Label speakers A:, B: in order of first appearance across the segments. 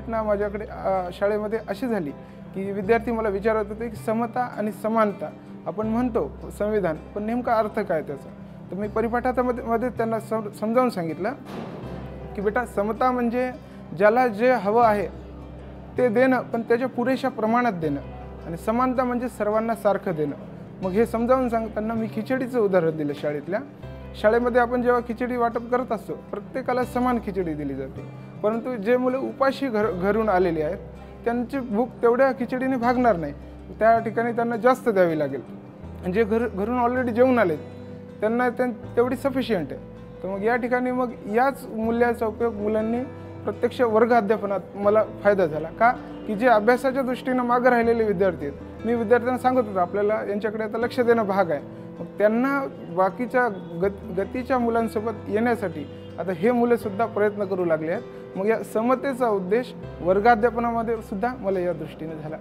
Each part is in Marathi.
A: घटना माझ्याकडे शाळेमध्ये अशी झाली की विद्यार्थी मला विचारत होते की समता आणि समानता आपण म्हणतो संविधान पण नेमका अर्थ काय त्याचा? तर मी परिपाठामध्ये मध्ये त्यांना सम समजावून सांगितलं की बेटा समता म्हणजे ज्याला जे हवं आहे ते देणं पण त्याच्या पुरेशा प्रमाणात देणं. आणि समानता म्हणजे सर्वांना सारखं देणं. मग हे समजावून सांगताना मी खिचडीचं उदाहरण दिलं शाळेतल्या. शाळेमध्ये आपण जेव्हा खिचडी वाटप करत असतो प्रत्येकाला समान खिचडी दिली जाते. परंतु जे मुलं उपाशी घर घरून आलेली आहेत त्यांची भूक तेवढ्या खिचडीने भागणार नाही. त्या ठिकाणी त्यांना जास्त द्यावी लागेल. जे घर घरून ऑलरेडी जेवून आलेत त्यांना त्यां तेवढी सफिशियंट आहे. तर मग या ठिकाणी मग याच मूल्याचा उपयोग मुलांनी प्रत्यक्ष वर्ग अध्यापनात मला फायदा झाला. का? की जे अभ्यासाच्या दृष्टीनं मागं राहिलेले विद्यार्थी आहेत मी विद्यार्थ्यांना सांगत होतो आपल्याला यांच्याकडे आता लक्ष देणं भाग आहे. मग त्यांना बाकीच्या गत गतीच्या मुलांसोबत येण्यासाठी आता हे मुलेसुद्धा प्रयत्न करू लागले आहेत. मग या समतेचा उद्देश वर्गाध्यापनामध्ये सुद्धा मला या दृष्टीने झाला.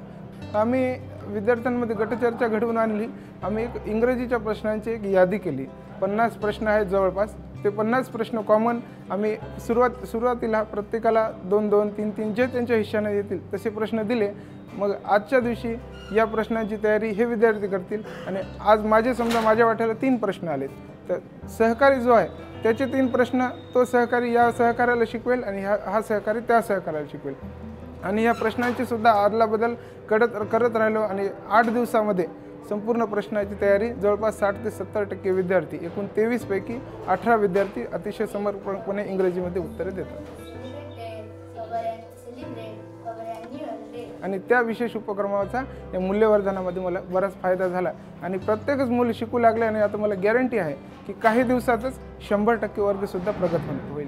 A: आम्ही विद्यार्थ्यांमध्ये गटचर्चा घडवून आणली. आम्ही एक इंग्रजीच्या प्रश्नांची एक यादी केली. पन्नास प्रश्न आहेत जवळपास. ते पन्नास प्रश्न कॉमन आम्ही सुरुवात सुरुवातीला प्रत्येकाला दोन दोन तीन तीन जे त्यांच्या हिश्श्याने येतील तसे प्रश्न दिले. मग आजच्या दिवशी या प्रश्नांची तयारी हे विद्यार्थी करतील. आणि आज माझे समजा माझ्या वाट्याला तीन प्रश्न आलेत. तर सहकारी जो आहे त्याचे तीन प्रश्न तो सहकारी या सहकार्याला शिकवेल आणि हा हा सहकारी त्या सहकार्याला शिकवेल. आणि या प्रश्नांची सुद्धा आदलाबदल करत करत राहिलो. आणि आठ दिवसामध्ये संपूर्ण प्रश्नाची तयारी जवळपास साठ ते सत्तर टक्के विद्यार्थी एकूण तेवीसपैकी अठरा विद्यार्थी अतिशय समर्पणपणे इंग्रजीमध्ये उत्तरे देतात. आणि त्या विशेष उपक्रमाचा या मूल्यवर्धनामध्ये मला बराच फायदा झाला. आणि प्रत्येकच मुलं शिकू लागले आणि आता मला गॅरंटी आहे की काही दिवसातच शंभर टक्के वर्गसुद्धा प्रगत होईल.